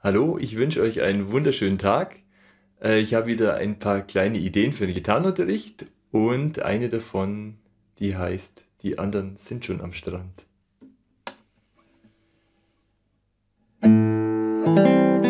Hallo, ich wünsche euch einen wunderschönen Tag. Äh, ich habe wieder ein paar kleine Ideen für den Gitarrenunterricht und eine davon, die heißt, die anderen sind schon am Strand. Musik